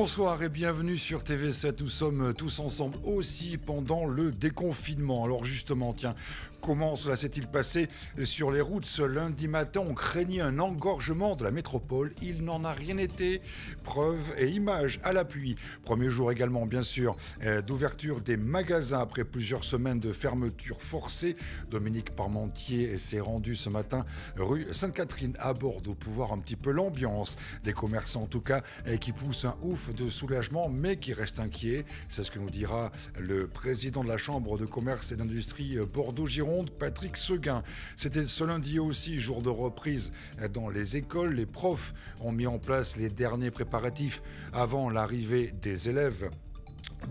Bonsoir et bienvenue sur TV7. Nous sommes tous ensemble aussi pendant le déconfinement. Alors justement, tiens, comment cela s'est-il passé sur les routes ce lundi matin On craignait un engorgement de la métropole. Il n'en a rien été. Preuves et images à l'appui. Premier jour également, bien sûr, euh, d'ouverture des magasins après plusieurs semaines de fermeture forcée. Dominique Parmentier s'est rendu ce matin rue Sainte-Catherine à Bordeaux pour voir un petit peu l'ambiance des commerçants en tout cas qui poussent un ouf de soulagement, mais qui reste inquiet. C'est ce que nous dira le président de la Chambre de commerce et d'industrie Bordeaux-Gironde, Patrick Seguin. C'était ce lundi aussi, jour de reprise dans les écoles. Les profs ont mis en place les derniers préparatifs avant l'arrivée des élèves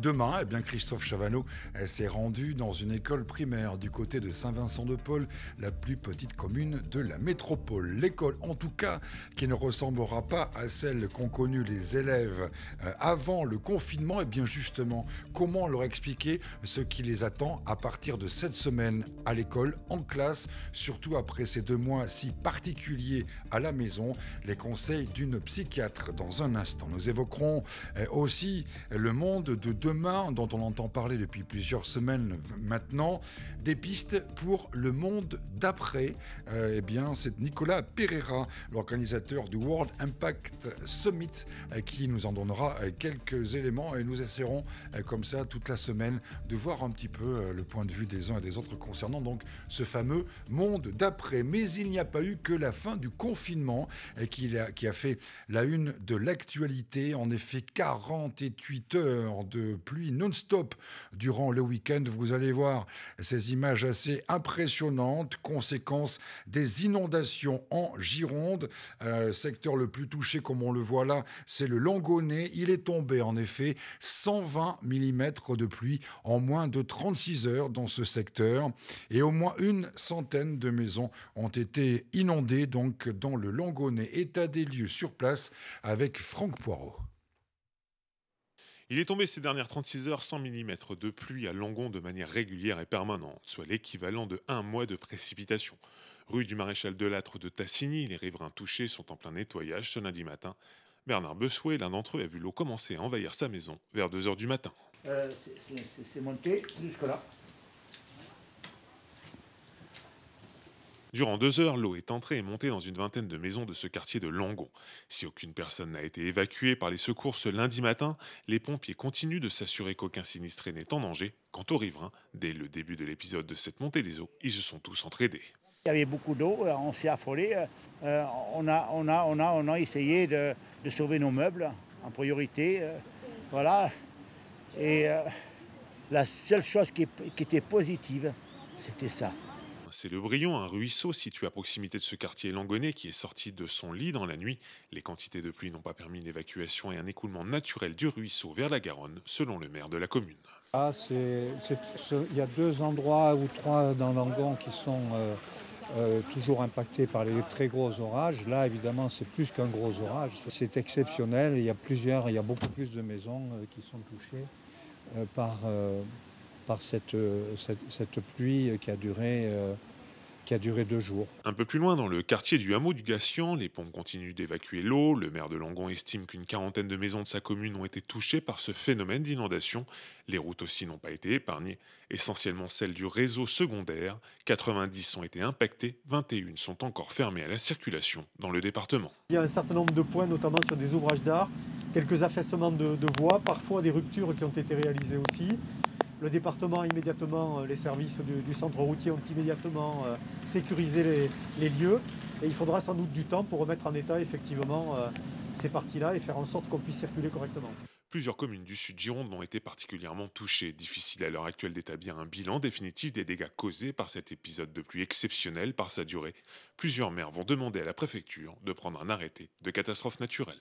Demain, eh bien, Christophe Chavanneau s'est rendu dans une école primaire du côté de Saint-Vincent-de-Paul, la plus petite commune de la métropole. L'école, en tout cas, qui ne ressemblera pas à celle qu'ont connue les élèves euh, avant le confinement. Et eh bien justement, comment leur expliquer ce qui les attend à partir de cette semaine à l'école, en classe, surtout après ces deux mois si particuliers à la maison? Les conseils d'une psychiatre dans un instant. Nous évoquerons aussi le monde de demain, dont on entend parler depuis plusieurs semaines maintenant, des pistes pour le monde d'après. Euh, eh bien, c'est Nicolas Pereira, l'organisateur du World Impact Summit, euh, qui nous en donnera euh, quelques éléments et nous essaierons, comme ça, toute la semaine, de voir un petit peu le point de vue des uns et des autres concernant donc ce fameux monde d'après. Mais il n'y a pas eu que la fin du confinement qui a fait la une de l'actualité. En effet, 48 heures de pluie non-stop durant le week-end. Vous allez voir ces images assez impressionnantes, conséquence des inondations en Gironde. Euh, secteur le plus touché, comme on le voit là, c'est le Langonnet. Il est tombé en effet 120 mm de pluie en moins de 36 heures dans ce secteur. Et au moins une centaine de maisons ont été inondées donc dans le Langonnet. État des lieux sur place avec Franck Poirot. Il est tombé ces dernières 36 heures 100 mm de pluie à Langon de manière régulière et permanente, soit l'équivalent de un mois de précipitation. Rue du Maréchal de Lattre de Tassigny, les riverains touchés sont en plein nettoyage ce lundi matin. Bernard Bessouet, l'un d'entre eux, a vu l'eau commencer à envahir sa maison vers 2 heures du matin. Euh, c'est monté jusque-là. Durant deux heures, l'eau est entrée et montée dans une vingtaine de maisons de ce quartier de Langon. Si aucune personne n'a été évacuée par les secours ce lundi matin, les pompiers continuent de s'assurer qu'aucun sinistré n'est en danger. Quant aux riverains, dès le début de l'épisode de cette montée des eaux, ils se sont tous entraidés. Il y avait beaucoup d'eau, euh, on s'est affolé. Euh, euh, on, a, on, a, on, a, on a essayé de, sauver nos meubles en priorité. voilà. Et la seule chose qui était positive, c'était ça. C'est le Brion, un ruisseau situé à proximité de ce quartier langonais qui est sorti de son lit dans la nuit. Les quantités de pluie n'ont pas permis l'évacuation et un écoulement naturel du ruisseau vers la Garonne, selon le maire de la commune. Ah, il y a deux endroits ou trois dans Langon qui sont euh, euh, toujours impactés par les très gros orages. Là, évidemment, c'est plus qu'un gros orage. C'est exceptionnel. Il y a plusieurs, il y a beaucoup plus de maisons euh, qui sont touchées par par cette, cette, pluie qui a duré euh, qui a duré deux jours. Un peu plus loin, dans le quartier du hameau du Gassian, les pompes continuent d'évacuer l'eau. Le maire de Langon estime qu'une quarantaine de maisons de sa commune ont été touchées par ce phénomène d'inondation. Les routes aussi n'ont pas été épargnées, essentiellement celles du réseau secondaire. 90 ont été impactées, 21 sont encore fermées à la circulation dans le département. Il y a un certain nombre de points, notamment sur des ouvrages d'art, quelques affaissements de, de voies, parfois des ruptures qui ont été réalisées aussi. Le département, immédiatement, euh, les services du, centre routier ont immédiatement euh, sécurisé les, lieux. Et il faudra sans doute du temps pour remettre en état effectivement euh, ces parties-là et faire en sorte qu'on puisse circuler correctement. Plusieurs communes du sud Gironde ont été particulièrement touchées. Difficile à l'heure actuelle d'établir un bilan définitif des dégâts causés par cet épisode de pluie exceptionnel par sa durée. Plusieurs maires vont demander à la préfecture de prendre un arrêté de catastrophe naturelle.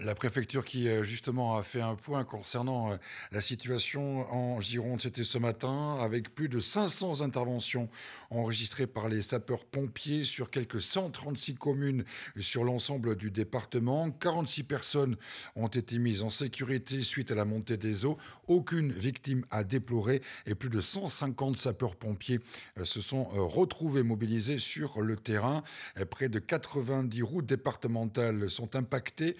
La préfecture qui euh, justement a fait un point concernant euh, la situation en Gironde, c'était ce matin, avec plus de 500 interventions enregistrées par les sapeurs-pompiers sur quelques 136 communes sur l'ensemble du département. 46 personnes ont été mises en sécurité suite à la montée des eaux. Aucune victime à déplorer et plus de 150 sapeurs-pompiers euh, se sont retrouvés mobilisés sur le terrain. Près de 90 routes départementales sont impactées.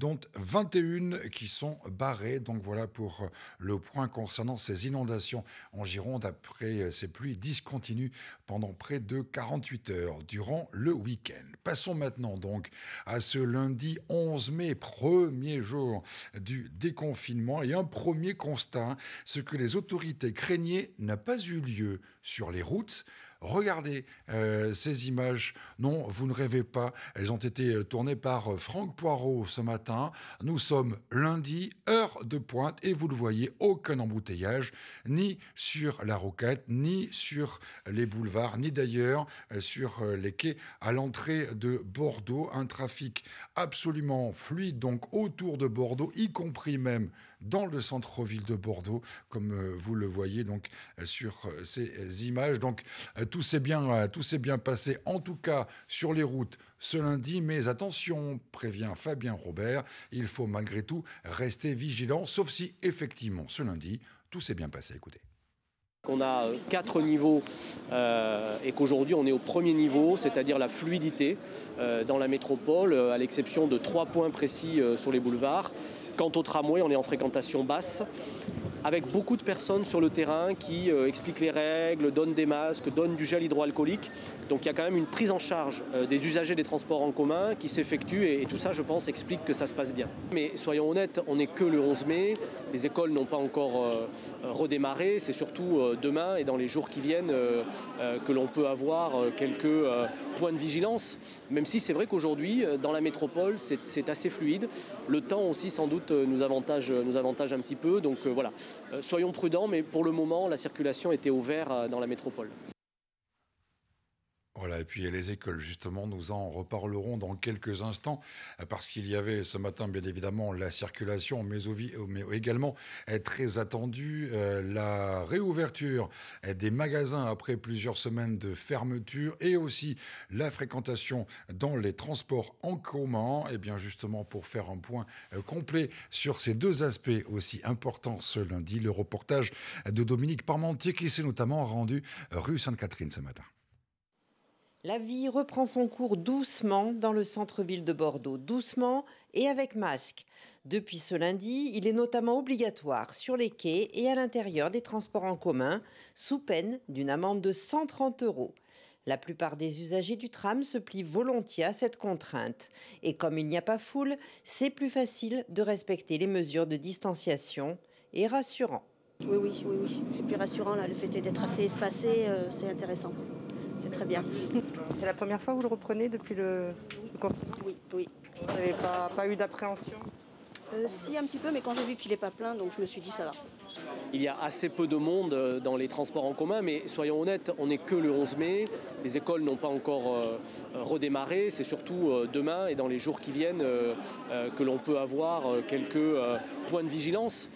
Dont 21 qui sont barrées. Donc voilà pour le point concernant ces inondations en Gironde après ces pluies discontinues pendant près de 48 heures durant le week-end. Passons maintenant donc à ce lundi 11 mai, premier jour du déconfinement et un premier constat, ce que les autorités craignaient n'a pas eu lieu sur les routes. Regardez euh, ces images. Non, vous ne rêvez pas. Elles ont été euh, tournées par euh, Franck Poirot ce matin. Nous sommes lundi, heure de pointe, et vous le voyez, aucun embouteillage, ni sur la roquette, ni sur les boulevards, ni d'ailleurs sur les quais à l'entrée de Bordeaux. Un trafic absolument fluide, donc autour de Bordeaux, y compris même dans le centre-ville de Bordeaux, comme vous le voyez donc sur ces images. Donc tout s'est bien, euh, bien passé, en tout cas sur les routes ce lundi. Mais attention, prévient Fabien Robert, il faut malgré tout rester vigilant, sauf si effectivement ce lundi tout s'est bien passé. Écoutez. On a euh, quatre niveaux euh, et qu'aujourd'hui on est au premier niveau, c'est-à-dire la fluidité dans la métropole, à l'exception de trois points précis sur les boulevards. Quant au tramway, on est en fréquentation basse avec beaucoup de personnes sur le terrain qui euh, expliquent les règles, donnent des masques, donnent du gel hydroalcoolique. Donc il y a quand même une prise en charge euh, des usagers des transports en commun qui s'effectue et, tout ça, je pense, explique que ça se passe bien. Mais soyons honnêtes, on n'est que le 11 mai, les écoles n'ont pas encore euh, redémarré, c'est surtout demain et dans les jours qui viennent que l'on peut avoir quelques points de vigilance, même si c'est vrai qu'aujourd'hui, dans la métropole, c'est assez fluide. Le temps aussi, sans doute, nous avantage, nous avantage un petit peu. Donc voilà, euh, soyons prudents, mais pour le moment, la circulation était ouverte euh, dans la métropole. Voilà, et puis les écoles, justement, nous en reparlerons dans quelques instants, parce qu'il y avait ce matin, bien évidemment, la circulation, mais, également très attendue euh, la réouverture des magasins après plusieurs semaines de fermeture, et aussi la fréquentation dans les transports en commun. Et bien justement, pour faire un point euh, complet sur ces deux aspects aussi importants ce lundi, le reportage de Dominique Parmentier, qui s'est notamment rendu rue Sainte-Catherine ce matin. La vie reprend son cours doucement dans le centre-ville de Bordeaux, doucement et avec masque. Depuis ce lundi, il est notamment obligatoire sur les quais et à l'intérieur des transports en commun, sous peine d'une amende de 130 euros. La plupart des usagers du tram se plient volontiers à cette contrainte. Et comme il n'y a pas foule, c'est plus facile de respecter les mesures de distanciation et rassurant. Oui, oui, oui. C'est plus rassurant. Le fait d'être assez espacé, euh, c'est intéressant c'est très bien. C'est la première fois que vous le reprenez depuis le, Oui, oui. Vous n'avez pas, pas eu d'appréhension euh, si un petit peu, mais quand j'ai vu qu'il n'est pas plein, donc je me suis dit ça va. Il y a assez peu de monde euh, dans les transports en commun, mais soyons honnêtes, on n'est que le 11 mai. Les écoles n'ont pas encore euh, redémarré. C'est surtout demain et dans les jours qui viennent que l'on peut avoir quelques points de vigilance.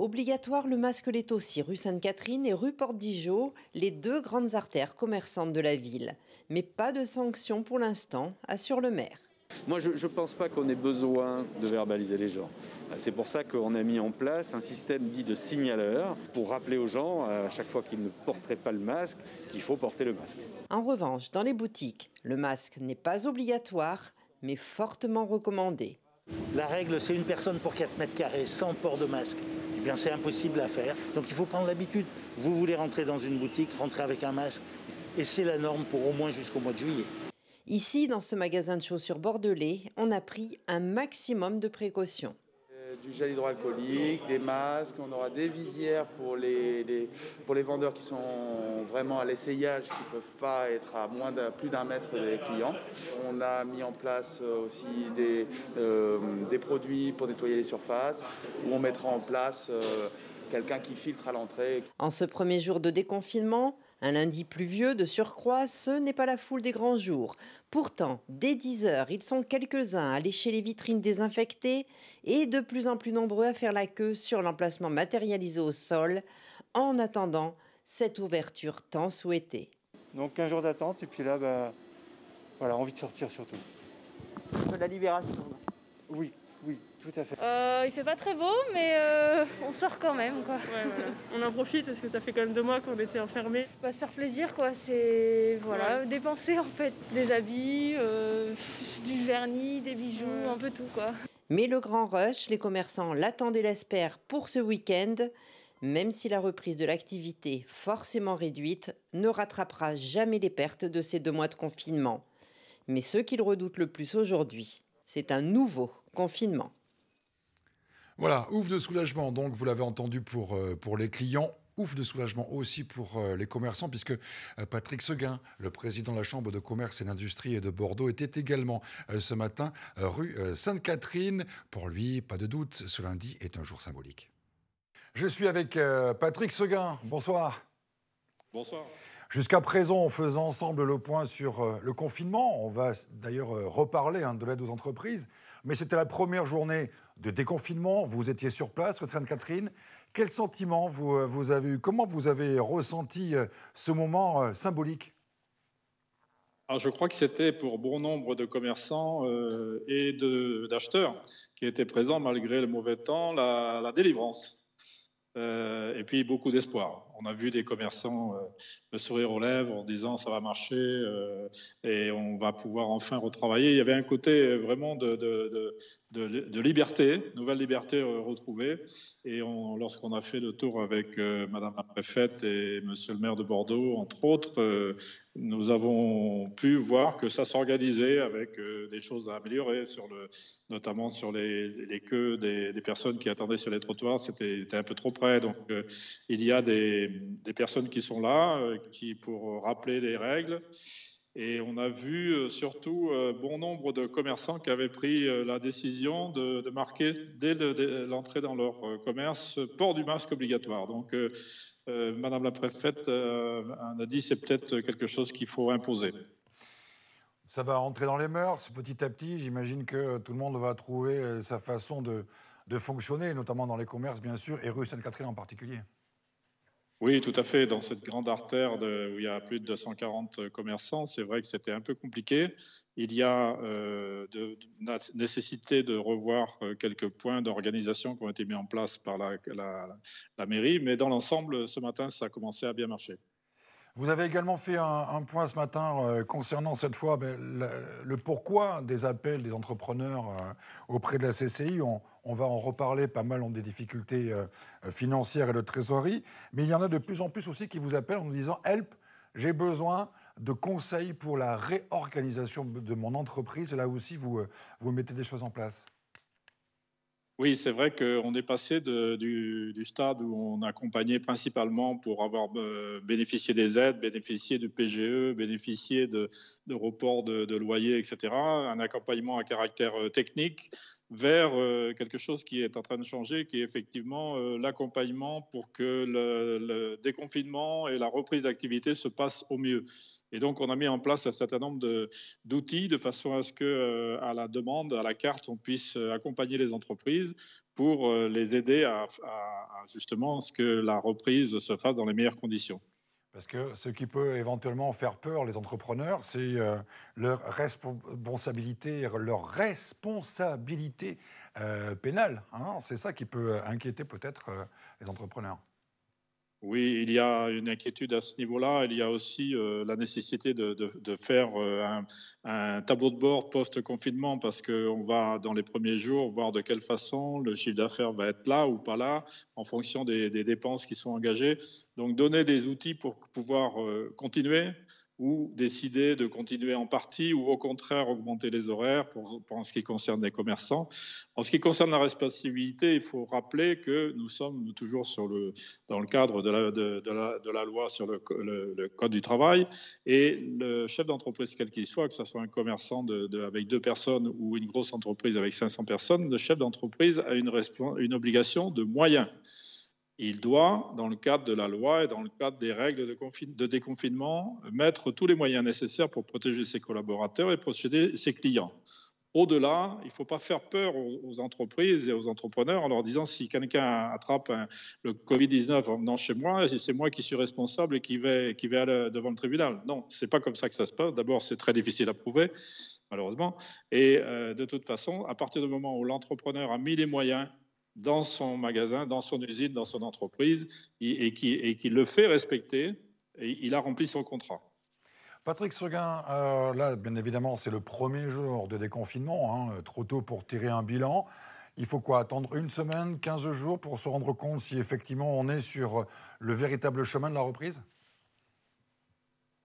Obligatoire, le masque l'est aussi rue Sainte-Catherine et rue Porte-Dijon, les deux grandes artères commerçantes de la ville. Mais pas de sanctions pour l'instant, assure le maire. Moi, je ne pense pas qu'on ait besoin de verbaliser les gens. C'est pour ça qu'on a mis en place un système dit de signaleur pour rappeler aux gens, à chaque fois qu'ils ne porteraient pas le masque, qu'il faut porter le masque. En revanche, dans les boutiques, le masque n'est pas obligatoire, mais fortement recommandé. La règle, c'est une personne pour 4 mètres carrés sans port de masque eh c'est impossible à faire. Donc il faut prendre l'habitude. Vous voulez rentrer dans une boutique, rentrer avec un masque, et c'est la norme pour au moins jusqu'au mois de juillet. Ici, dans ce magasin de chaussures bordelais, on a pris un maximum de précautions du gel hydroalcoolique, des masques, on aura des visières pour les, pour les vendeurs qui sont vraiment à l'essayage, qui ne peuvent pas être à moins de, plus d'un mètre des clients. On a mis en place euh, aussi des, euh, des produits pour nettoyer les surfaces, où on mettra en place euh, quelqu'un qui filtre à l'entrée. En ce premier jour de déconfinement, un lundi pluvieux de surcroît, ce n'est pas la foule des grands jours. Pourtant, dès 10 heures, ils sont quelques-uns à lécher les vitrines désinfectées et de plus en plus nombreux à faire la queue sur l'emplacement matérialisé au sol en attendant cette ouverture tant souhaitée. Donc un jour d'attente et puis là, bah, voilà, envie de sortir surtout. De la libération. Oui, oui, tout à fait. Euh, il fait pas très beau, mais euh, on sort quand même. Quoi. on en profite parce que ça fait quand même deux mois qu'on était enfermés. On va se faire plaisir, quoi. C'est voilà, dépenser en fait des habits, euh, du vernis, des bijoux, un peu tout, quoi. Mais le grand rush, les commerçants l'attendent et l'espèrent pour ce week-end, même si la reprise de l'activité, forcément réduite, ne rattrapera jamais les pertes de ces deux mois de confinement. Mais ce qu'ils redoutent le plus aujourd'hui, c'est un nouveau confinement. Voilà, ouf de soulagement, donc vous l'avez entendu pour, euh, pour les clients. Ouf de soulagement aussi pour euh, les commerçants, puisque euh, Patrick Seguin, le président de la Chambre de commerce et d'industrie de Bordeaux, était également ce matin rue Sainte-Catherine. Pour lui, pas de doute, ce lundi est un jour symbolique. Je suis avec Patrick Seguin. Bonsoir. Bonsoir. Jusqu'à présent, on faisait ensemble le point sur le confinement. On va d'ailleurs reparler hein, de l'aide aux entreprises. Mais c'était la première journée de déconfinement. Vous étiez sur place, rue Sainte-Catherine. Quel sentiment vous, euh, vous, avez eu? Comment vous avez ressenti euh, ce moment euh, symbolique? Alors, Je crois que c'était pour bon nombre de commerçants et d'acheteurs qui étaient présents malgré le mauvais temps, la délivrance. et puis beaucoup d'espoir. On a vu des commerçants le sourire aux lèvres en disant ça va marcher et on va pouvoir enfin retravailler. Il y avait un côté vraiment de, liberté, nouvelle liberté retrouvée. Et lorsqu'on a fait le tour avec euh, Madame la préfète et Monsieur le maire de Bordeaux, entre autres, euh, nous avons pu voir que ça s'organisait avec euh, des choses à améliorer, notamment sur les, les queues des, des, personnes qui attendaient sur les trottoirs. C'était un peu trop près. Donc il y a des, des personnes qui sont là, qui pour rappeler les règles. Et on a vu euh, surtout euh, bon nombre de commerçants qui avaient pris euh, la décision de, marquer dès l'entrée dans leur commerce port du masque obligatoire. Donc, Madame la préfète a dit c'est peut-être quelque chose qu'il faut imposer. Ça va rentrer dans les mœurs petit à petit. J'imagine que tout le monde va trouver sa façon de, de fonctionner, notamment dans les commerces, bien sûr, et rue Sainte-Catherine en particulier. Oui, tout à fait. Dans cette grande artère où il y a plus de 240 commerçants, c'est vrai que c'était un peu compliqué. Il y a euh, nécessité de revoir euh, quelques points d'organisation qui ont été mis en place par la, la mairie, mais dans l'ensemble, ce matin, ça a commencé à bien marcher. Vous avez également fait un, point ce matin euh, concernant cette fois ben, le, pourquoi des appels des entrepreneurs euh, auprès de la CCI. On, va en reparler pas mal, ont des difficultés euh, financières et de trésorerie. Mais il y en a de plus en plus aussi qui vous appellent en nous disant Help, j'ai besoin de conseils pour la réorganisation de mon entreprise. là aussi, vous, vous mettez des choses en place. Oui, c'est vrai qu'on est passé du, stade où on accompagnait principalement pour avoir euh, bénéficié des aides, bénéficié du PGE, bénéficié de, reports de, de loyers, etc. Un accompagnement à caractère euh, technique vers euh, quelque chose qui est en train de changer, qui est effectivement l'accompagnement pour que le, déconfinement et la reprise d'activité se passent au mieux. Et donc, on a mis en place un certain nombre d'outils de, façon à ce que, euh, à la demande, à la carte, on puisse euh, accompagner les entreprises pour euh, les aider à, justement ce que la reprise se fasse dans les meilleures conditions. Parce que ce qui peut éventuellement faire peur les entrepreneurs, c'est leur responsabilité, leur responsabilité pénale. Hein. c'est ça qui peut inquiéter peut-être les entrepreneurs. Oui, il y a une inquiétude à ce niveau-là. Il y a aussi euh, la nécessité de, faire euh, un, tableau de bord post-confinement parce qu'on va, dans les premiers jours, voir de quelle façon le chiffre d'affaires va être là ou pas là en fonction des, dépenses qui sont engagées. Donc, donner des outils pour pouvoir euh, continuer ou décider de continuer en partie ou au contraire augmenter les horaires pour, en ce qui concerne les commerçants. En ce qui concerne la responsabilité, il faut rappeler que nous sommes toujours dans le cadre de la, loi sur le, Code du travail et le chef d'entreprise, quel qu'il soit, que ce soit un commerçant avec deux personnes ou une grosse entreprise avec 500 personnes, le chef d'entreprise a une obligation de moyens il doit, dans le cadre de la loi et dans le cadre des règles de, déconfinement, mettre tous les moyens nécessaires pour protéger ses collaborateurs et protéger ses clients. Au-delà, il ne faut pas faire peur aux, entreprises et aux entrepreneurs en leur disant si quelqu'un attrape le Covid-19 en venant chez moi, c'est moi qui suis responsable et qui vais, aller devant le tribunal. Non, ce n'est pas comme ça que ça se passe. D'abord, c'est très difficile à prouver, malheureusement. Et euh, de toute façon, à partir du moment où l'entrepreneur a mis les moyens dans son magasin, dans son usine, dans son entreprise, et, qui, le fait respecter, et il a rempli son contrat. Patrick Seguin, euh, là, bien évidemment, c'est le premier jour de déconfinement, hein, trop tôt pour tirer un bilan. Il faut quoi Attendre une semaine, 15 jours pour se rendre compte si effectivement on est sur le véritable chemin de la reprise?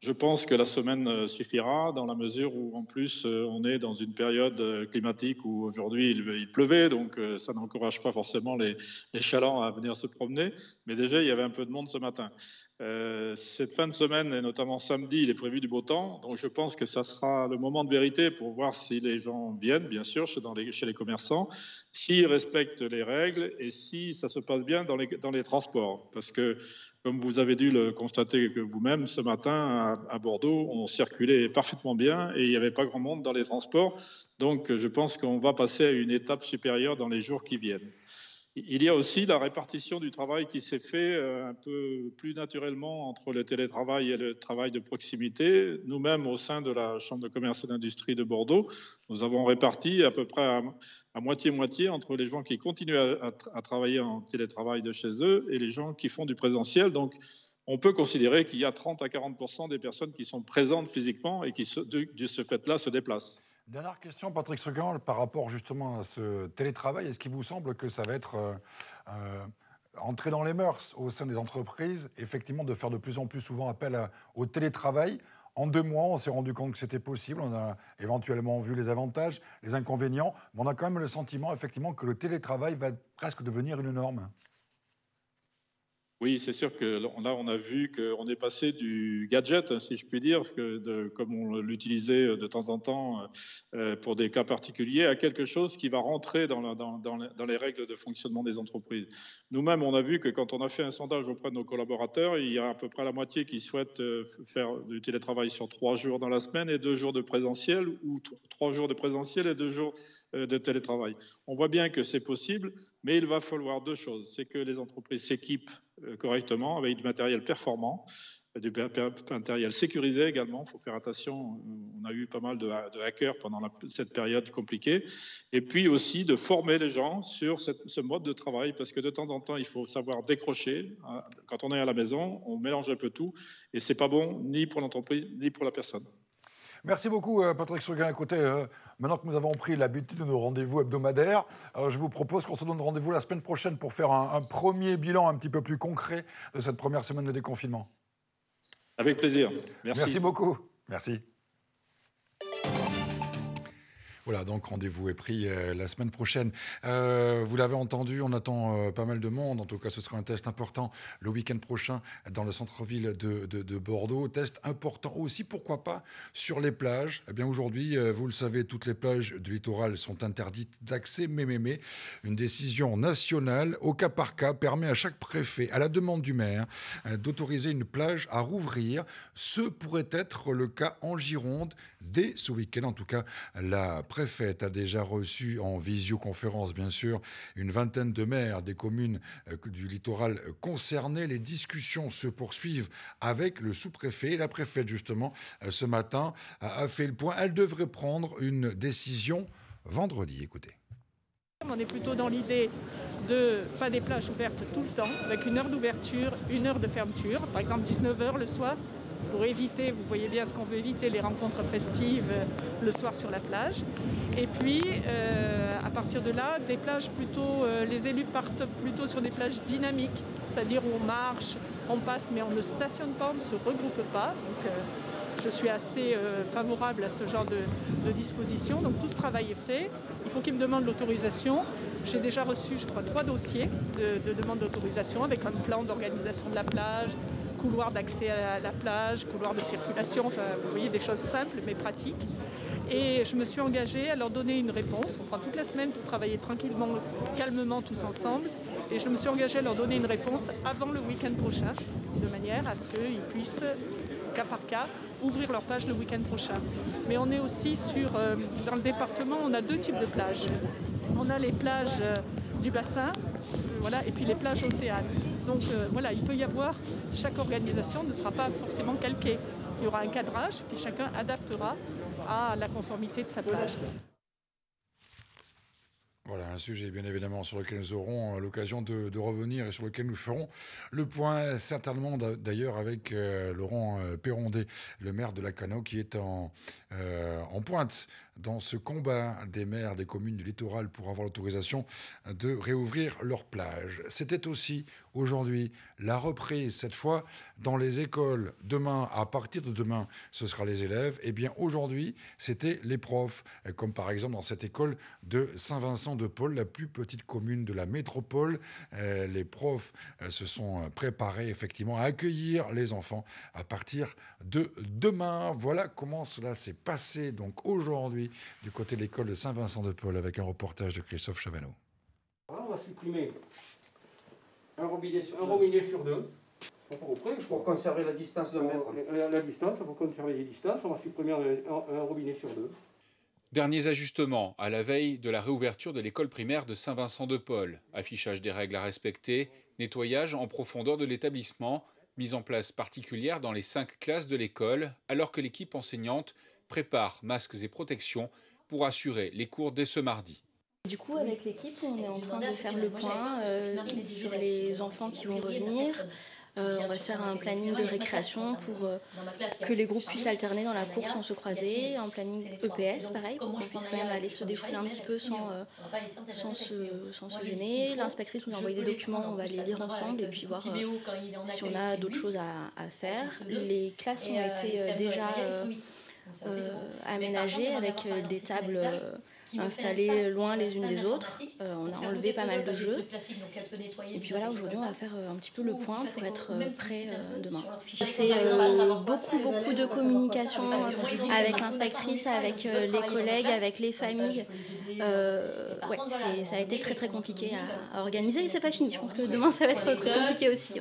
Je pense que la semaine euh, suffira dans la mesure où, en plus, euh, on est dans une période euh, climatique où aujourd'hui il, pleuvait, donc ça n'encourage pas forcément les, les, chalands à venir se promener. Mais déjà, il y avait un peu de monde ce matin. Cette fin de semaine, et notamment samedi, il est prévu du beau temps, donc je pense que ça sera le moment de vérité pour voir si les gens viennent, bien sûr, chez, les, chez les commerçants, s'ils respectent les règles et si ça se passe bien dans les, dans les transports. Parce que comme vous avez dû le constater vous-même ce matin à, Bordeaux, on circulait parfaitement bien et il n'y avait pas grand monde dans les transports. Donc je pense qu'on va passer à une étape supérieure dans les jours qui viennent. Il y a aussi la répartition du travail qui s'est fait euh, un peu plus naturellement entre le télétravail et le travail de proximité. Nous-mêmes, au sein de la Chambre de commerce et d'industrie de Bordeaux, nous avons réparti à peu près à moitié-moitié entre les gens qui continuent à, travailler en télétravail de chez eux et les gens qui font du présentiel. Donc, on peut considérer qu'il y a 30 à 40 des personnes qui sont présentes physiquement et qui, de ce fait-là, se déplacent. Dernière question, Patrick Seguin, par rapport justement à ce télétravail, est-ce qu'il vous semble que ça va être euh, euh, entré dans les mœurs au sein des entreprises, effectivement, de faire de plus en plus souvent appel au télétravail? En deux mois, on s'est rendu compte que c'était possible. On a éventuellement vu les avantages, les inconvénients, mais on a quand même le sentiment, effectivement, que le télétravail va presque devenir une norme. Oui, c'est sûr que là, on a vu qu'on est passé du gadget, hein, si je puis dire, de, comme on l'utilisait de temps en temps euh, pour des cas particuliers, à quelque chose qui va rentrer dans, dans, les règles de fonctionnement des entreprises. Nous-mêmes, on a vu que quand on a fait un sondage auprès de nos collaborateurs, il y a à peu près la moitié qui souhaitent euh, faire du télétravail sur trois jours dans la semaine et deux jours de présentiel, ou trois jours de présentiel et deux jours euh, de télétravail. On voit bien que c'est possible, mais il va falloir deux choses. C'est que les entreprises s'équipent euh, correctement avec du matériel performant, du matériel sécurisé également. Il faut faire attention. On a eu pas mal de, hackers pendant cette période compliquée. Et puis aussi de former les gens sur ce mode de travail parce que de temps en temps, il faut savoir décrocher. Hein, quand on est à la maison, on mélange un peu tout et c'est pas bon ni pour l'entreprise ni pour la personne. Merci beaucoup, euh, Patrick Seguin. Écoutez, euh, maintenant que nous avons pris l'habitude de nos rendez-vous hebdomadaires, euh, je vous propose qu'on se donne rendez-vous la semaine prochaine pour faire un, un, premier bilan un petit peu plus concret de cette première semaine de déconfinement. Avec plaisir. Merci. Merci beaucoup. Merci. Voilà, donc rendez-vous est pris euh, la semaine prochaine. Euh, vous l'avez entendu, on attend euh, pas mal de monde. En tout cas, ce sera un test important le week-end prochain dans le centre-ville de, Bordeaux. Test important aussi, pourquoi pas, sur les plages. Eh bien, aujourd'hui, vous le savez, toutes les plages du littoral sont interdites d'accès. Mais, mais, mais, une décision nationale, au cas par cas, permet à chaque préfet, à la demande du maire, d'autoriser une plage à rouvrir. Ce pourrait être le cas en Gironde dès ce week-end. En tout cas, la préfète a déjà reçu en visioconférence, bien sûr, une vingtaine de maires des communes euh, du littoral concernées. Les discussions se poursuivent avec le sous-préfet. La préfète, justement, euh, ce matin, a fait le point. Elle devrait prendre une décision vendredi. Écoutez. On est plutôt dans l'idée de pas des plages ouvertes tout le temps, avec une heure d'ouverture, une heure de fermeture, par exemple 19h le soir, pour éviter, vous voyez bien ce qu'on veut éviter, les rencontres festives euh, le soir sur la plage. Et puis, euh, à partir de là, des plages plutôt, euh, les élus partent plutôt sur des plages dynamiques, c'est-à-dire où on marche, on passe, mais on ne stationne pas, on ne se regroupe pas. Donc, je suis assez favorable à ce genre de, disposition. Donc tout ce travail est fait. Il faut qu'ils me demandent l'autorisation. J'ai déjà reçu, je crois, trois dossiers de, de demande d'autorisation avec un plan d'organisation de la plage, couloir d'accès à la plage, couloir de circulation, enfin, vous voyez des choses simples mais pratiques. Et je me suis engagée à leur donner une réponse. On prend toute la semaine pour travailler tranquillement, calmement tous ensemble. Et je me suis engagée à leur donner une réponse avant le week-end prochain, de manière à ce qu'ils puissent, cas par cas, ouvrir leur page le week-end prochain. Mais on est aussi sur, euh, dans le département, on a deux types de plages. On a les plages euh, du bassin, euh, voilà, et puis les plages océanes. Donc euh, voilà, il peut y avoir, chaque organisation ne sera pas forcément calquée. Il y aura un cadrage, puis chacun adaptera à la conformité de sa plage. Voilà, un sujet bien évidemment sur lequel nous aurons euh, l'occasion de, revenir et sur lequel nous ferons le point certainement d'ailleurs avec euh, Laurent Perrondet, le maire de la Cano, qui est en, en pointe dans ce combat des maires des communes du littoral pour avoir l'autorisation de réouvrir leurs plages. C'était aussi aujourd'hui la reprise, cette fois dans les écoles. Demain, à partir de demain, ce sera les élèves. Eh bien aujourd'hui, c'était les profs, comme par exemple dans cette école de Saint-Vincent-de-Paul, la plus petite commune de la métropole. Euh, les profs euh, se sont préparés effectivement à accueillir les enfants à partir de demain. Voilà comment cela s'est passé donc aujourd'hui du côté de l'école de Saint-Vincent-de-Paul avec un reportage de Christophe Chavanot. on va supprimer un robinet sur, deux. Pour conserver la distance de la, la, distance, pour conserver les distances, on va supprimer un, robinet sur deux. Derniers ajustements à la veille de la réouverture de l'école primaire de Saint-Vincent-de-Paul. Affichage des règles à respecter, nettoyage en profondeur de l'établissement, mise en place particulière dans les cinq classes de l'école, alors que l'équipe enseignante prépare masques et protections pour assurer les cours dès ce mardi. Du coup, avec l'équipe, on est en train de faire le point euh, sur les enfants qui vont revenir. Euh, on va se faire un planning de récréation pour euh, que les groupes puissent alterner dans la cour sans se croiser, un planning EPS pareil, pour qu'on puisse même aller se défouler un petit peu sans, sans, se, sans se gêner. L'inspectrice nous a envoyé des documents, on va les lire ensemble et puis voir si on a d'autres choses à, faire. Les classes ont été déjà euh, aménagé avec euh, des tables euh, installées loin les unes des autres. on a enlevé pas mal de jeux. Et puis voilà, aujourd'hui, on va faire un petit peu le point pour être prêt demain. C'est beaucoup, beaucoup de communication avec l'inspectrice, avec les collègues, avec les familles. ouais, ça a été très, très compliqué à, organiser et c'est pas fini. Je pense que demain, ça va être très compliqué aussi.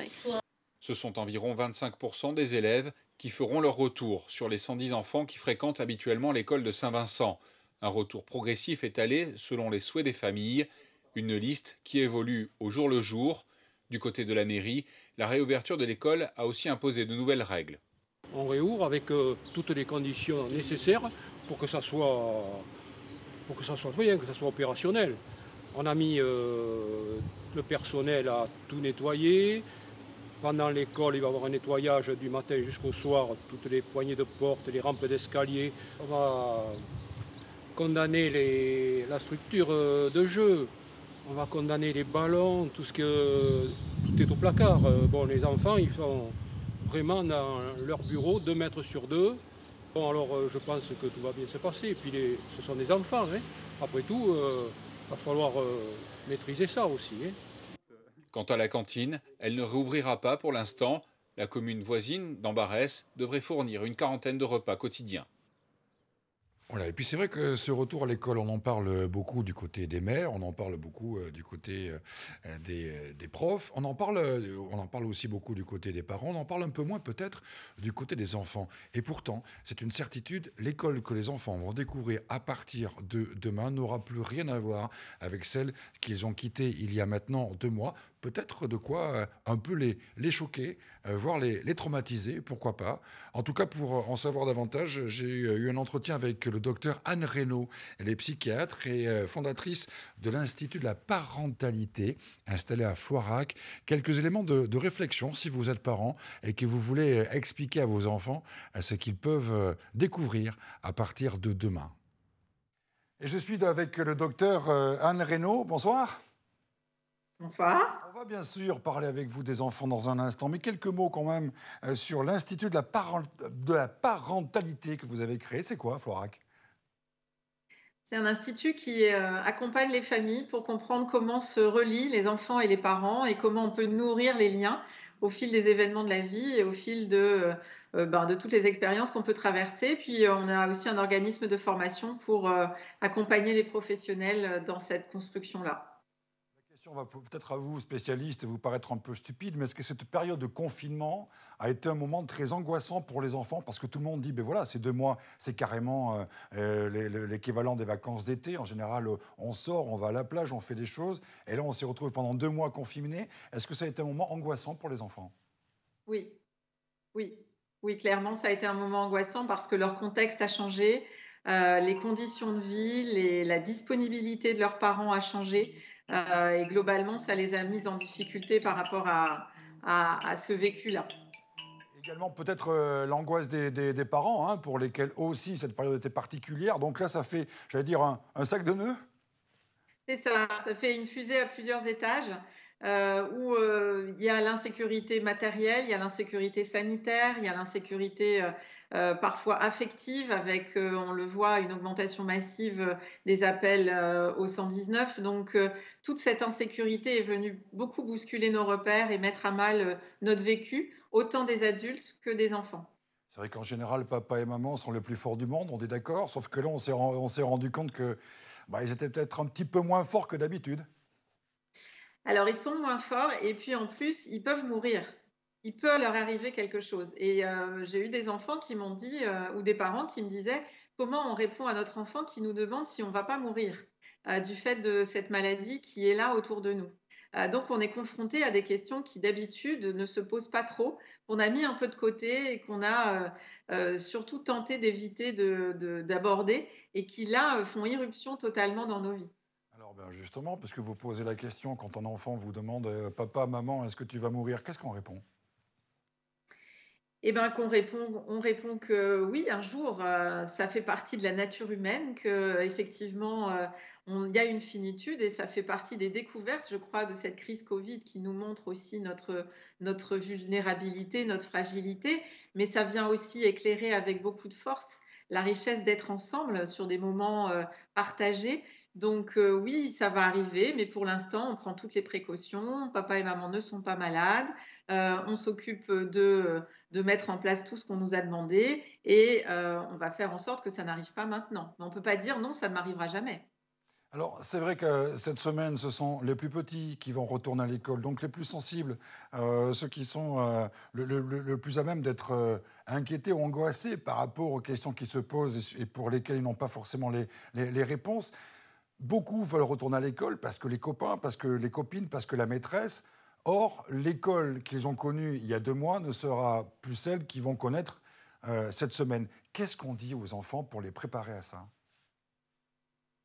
Ce sont environ 25% des élèves qui feront leur retour sur les 110 enfants qui fréquentent habituellement l'école de Saint-Vincent. Un retour progressif étalé selon les souhaits des familles, une liste qui évolue au jour le jour. Du côté de la mairie, la réouverture de l'école a aussi imposé de nouvelles règles. On réouvre avec euh, toutes les conditions nécessaires pour que ça soit, pour que ça soit opérationnel. On a mis euh, le personnel à tout nettoyer, pendant l'école, il va y avoir un nettoyage du matin jusqu'au soir, toutes les poignées de porte, les rampes d'escalier. On va condamner la structure euh, de jeu, on va condamner les ballons, tout ce que tout est au placard. Euh, bon, les enfants, ils sont vraiment dans leur bureau, deux mètres sur deux. Bon, alors euh, je pense que tout va bien se passer. Et puis ce sont des enfants. Hein. Après tout, il va falloir maîtriser ça aussi. Hein. Quant à la cantine, elle ne réouvrira pas pour l'instant. La commune voisine d'Ambarès devrait fournir une quarantaine de repas quotidiens. Et puis c'est vrai que ce retour à l'école, on en parle beaucoup du côté des maires, on en parle beaucoup euh, du côté euh, euh, des, profs, on en, parle, on en parle aussi beaucoup du côté des parents, on en parle un peu moins peut-être du côté des enfants. Et pourtant, c'est une certitude, l'école que les enfants vont découvrir à partir de demain n'aura plus rien à voir avec celle qu'ils ont quittée il y a maintenant deux mois. Peut-être de quoi un peu les choquer, voire les, les traumatiser, pourquoi pas. En tout cas, pour en savoir davantage, j'ai eu un entretien avec le docteur Anne Reynaud. Elle est psychiatre et euh, fondatrice de l'Institut de la parentalité installé à Floirac. Quelques éléments de, réflexion si vous êtes parent et que vous voulez euh, expliquer à vos enfants euh, ce qu'ils peuvent découvrir à partir de demain. Et je suis avec le docteur Anne Reynaud. Bonsoir. Bonsoir. On va bien sûr parler avec vous des enfants dans un instant, mais quelques mots quand même sur l'Institut de, de, la parentalité que vous avez créé. C'est quoi, Floirac c'est un institut qui euh, accompagne les familles pour comprendre comment se relient les enfants et les parents et comment on peut nourrir les liens au fil des événements de la vie et au fil de, euh, euh, ben, de toutes les expériences qu'on peut traverser. Puis on a aussi un organisme de formation pour accompagner les professionnels dans cette construction-là question va peut-être à vous, spécialiste, vous paraître un peu stupide, mais est-ce que cette période de confinement a été un moment très angoissant pour les enfants? Parce que tout le monde dit, ben voilà, ces deux mois, c'est carrément euh, euh, l'équivalent des vacances d'été. En général, on sort, on va à la plage, on fait des choses. Et là, on s'est retrouvé pendant deux mois confinés. Est-ce que ça a été un moment angoissant pour les enfants? Oui, oui. Oui, clairement, ça a été un moment angoissant parce que leur contexte a changé. les conditions de vie, la disponibilité de leurs parents a changé. Et globalement, ça les a mis en difficulté par rapport à, à, ce vécu-là. Également peut-être l'angoisse des, parents, hein, pour lesquels aussi cette période était particulière. Donc là, ça fait, j'allais dire, un sac de nœuds? C'est ça, ça fait une fusée à plusieurs étages. Euh, où euh, il y a l'insécurité matérielle, il y a l'insécurité sanitaire, il y a l'insécurité euh, parfois affective, avec, on le voit, une augmentation massive des appels au 119. Donc, toute cette insécurité est venue beaucoup bousculer nos repères et mettre à mal notre vécu, autant des adultes que des enfants. C'est vrai qu'en général, papa et maman sont les plus forts du monde, on est d'accord, sauf que là, on s'est rendu compte que bah, étaient peut-être un petit peu moins forts que d'habitude. Alors, ils sont moins forts et puis en plus, ils peuvent mourir. Il peut leur arriver quelque chose. Et euh, j'ai eu des enfants qui m'ont dit, euh, ou des parents qui me disaient, comment on répond à notre enfant qui nous demande si on ne va pas mourir euh, du fait de cette maladie qui est là autour de nous. donc, on est confronté à des questions qui d'habitude ne se posent pas trop, qu'on a mis un peu de côté et qu'on a surtout tenté d'éviter d'aborder et qui là font irruption totalement dans nos vies. Ben, justement, parce que vous posez la question quand un enfant vous demande euh, Papa, maman, est-ce que tu vas mourir? Qu'est-ce qu'on répond? Eh bien, qu'on répond, on répond que oui, un jour, euh, ça fait partie de la nature humaine, qu'effectivement, euh, il y a une finitude et ça fait partie des découvertes, je crois, de cette crise Covid qui nous montre aussi notre, notre vulnérabilité, notre fragilité, mais ça vient aussi éclairer avec beaucoup de force la richesse d'être ensemble sur des moments partagés donc euh, oui, ça va arriver, mais pour l'instant, on prend toutes les précautions. Papa et maman ne sont pas malades. Euh, on s'occupe de, de, mettre en place tout ce qu'on nous a demandé et euh, on va faire en sorte que ça n'arrive pas maintenant. Mais on ne peut pas dire non, ça ne m'arrivera jamais. Alors, c'est vrai que cette semaine, ce sont les plus petits qui vont retourner à l'école, donc les plus sensibles, ceux qui sont le, plus à même d'être inquiétés ou angoissés par rapport aux questions qui se posent et, pour lesquelles ils n'ont pas forcément les, les réponses. Beaucoup veulent retourner à l'école parce que les copains, parce que les copines, parce que la maîtresse. Or, l'école qu'ils ont connue il y a deux mois ne sera plus celle qu'ils vont connaître euh, cette semaine. Qu'est-ce qu'on dit aux enfants pour les préparer à ça?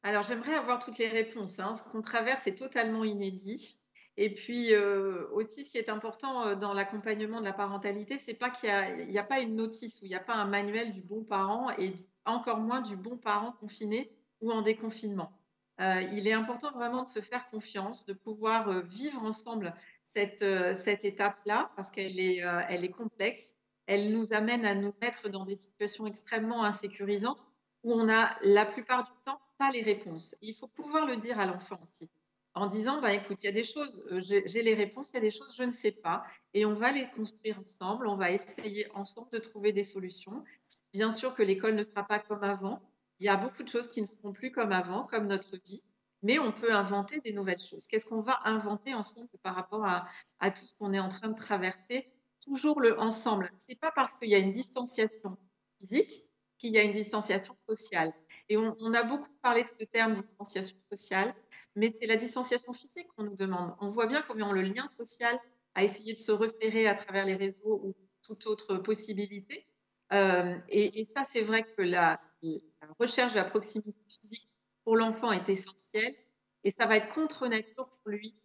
Alors, j'aimerais avoir toutes les réponses. Hein. Ce qu'on traverse est totalement inédit. Et puis euh, aussi, ce qui est important euh, dans l'accompagnement de la parentalité, c'est pas qu'il n'y a, a, pas une notice ou il n'y a pas un manuel du bon parent et encore moins du bon parent confiné ou en déconfinement. Euh, il est important vraiment de se faire confiance, de pouvoir euh, vivre ensemble cette, euh, cette étape-là, parce qu'elle est, elle est complexe. Elle nous amène à nous mettre dans des situations extrêmement insécurisantes où on a la plupart du temps pas les réponses. Il faut pouvoir le dire à l'enfant aussi, en disant bah, écoute, il y a des choses, j'ai les réponses, il y a des choses, je ne sais pas, et on va les construire ensemble, on va essayer ensemble de trouver des solutions. Bien sûr que l'école ne sera pas comme avant, il y a beaucoup de choses qui ne seront plus comme avant, comme notre vie, mais on peut inventer des nouvelles choses. Qu'est-ce qu'on va inventer ensemble par rapport à, tout ce qu'on est en train de traverser? Toujours le ensemble. C'est pas parce qu'il y a une distanciation physique qu'il y a une distanciation sociale. Et on, a beaucoup parlé de ce terme distanciation sociale, mais c'est la distanciation physique qu'on nous demande. On voit bien comment le lien social a essayé de se resserrer à travers les réseaux ou toute autre possibilité. Euh, et, ça, c'est vrai que la, la recherche de la proximité physique pour l'enfant est essentielle et ça va être contre nature pour lui